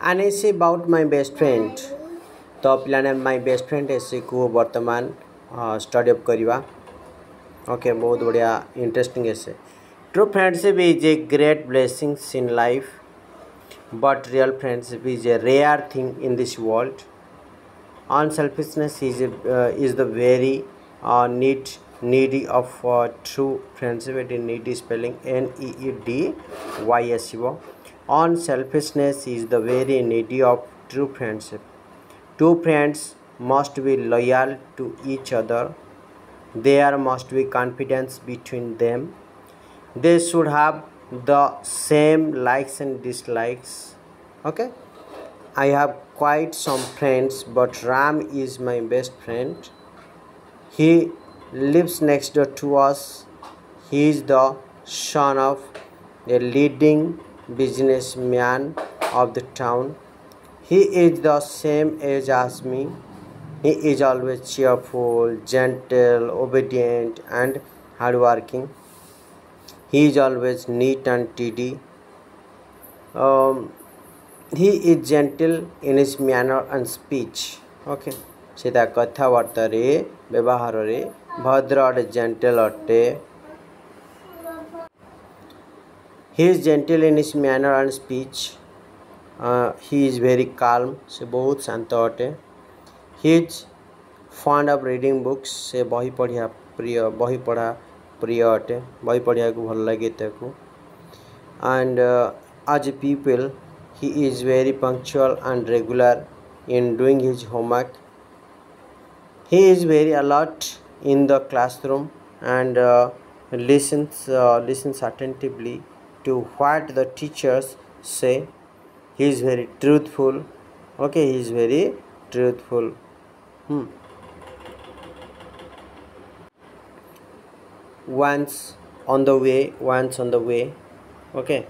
an essay about my best friend ତ ପିଲାମାନେ ମାଇ best friend ଏସେକୁ ବର୍ତ୍ତମାନ ଷ୍ଟଡି ଅପ୍ କରିବା ଓକେ ବହୁତ ବଢ଼ିଆ ଇଣ୍ଟରେଷ୍ଟିଂ ଏସେ true friendship is a great ବ୍ଲେସିଂସ୍ in life but real friendship is a rare thing in this world unselfishness is a, uh, is the very uh, need needy of uh, true friendship it is needy spelling n e e d y s e o unselfishness is the very need of true friendship two friends must be loyal to each other. There must be confidence between them. They should have the same likes and dislikes. Okay? I have quite some friends but ram is my best friend. He lives next door to us. He is the son of a leading businessman of the town he is the same age as me he is always cheerful gentle obedient and hardworking he is always neat and tidy. Um, he is gentle in his manner and speech. Okay. ସେ ତା କଥାବାର୍ତ୍ତାରେ ବ୍ୟବହାରରେ ଭଦ୍ର ଅଟେ gentle ଅଟେ he is gentle in his manner and speech he is very calm ସେ ବହୁତ ଶାନ୍ତ ଅଟେ he is fond of reading books ସେ ବହି ପଢ଼ିବା ପ୍ରିୟ ବହି ପଢ଼ା ପ୍ରିୟ ଅଟେ ବହି ପଢ଼ିବାକୁ ଭଲ ଲାଗେ ତାକୁ and as A people he is very ପଙ୍କ୍ଚୁଆଲ୍ and regular in doing his homework. He is very alert in the classroom and uh, listens uh, listens attentively to what the teachers say. He is very truthful. Okay, he is very truthful. Hmm. Once on the way, once on the way. Okay.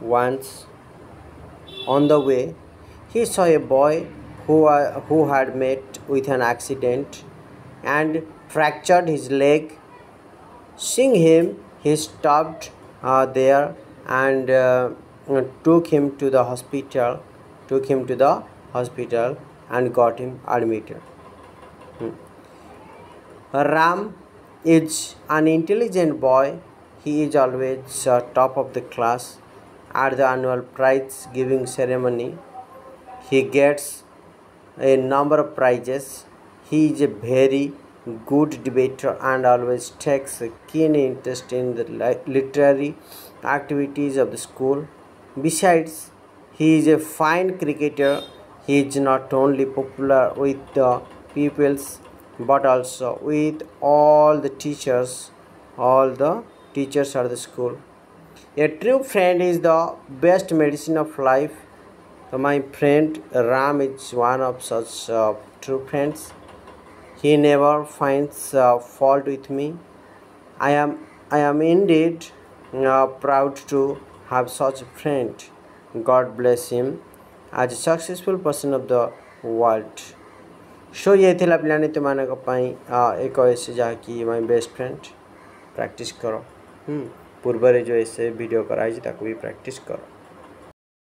Once on the way, he saw a boy who, uh, who had met with an accident and fractured his leg. Seeing him, he stopped uh, there and uh, took him to the hospital. Took him to the hospital and got him admitted. Hmm. Ram is an intelligent boy. He is always uh, top of the class at the annual prize giving ceremony. He gets a number of prizes. He is a very good debater and always takes a keen interest in the literary activities of the school. Besides, he is a fine cricketer. He is not only popular with the pupils but also with all the teachers, all the teachers at the school. A true friend is the best medicine of life. My friend Ram is one of such uh, true friends. He never finds uh, fault with me. I am, I am indeed uh, proud to have such a friend. God bless him as a successful person of the world. सो ये थी पिलाने तुमको एक ऐसे जहाँकि my best friend प्राक्ट कर पूर्व जो ऐसे वीडियो कराई भी प्रैक्टिस करो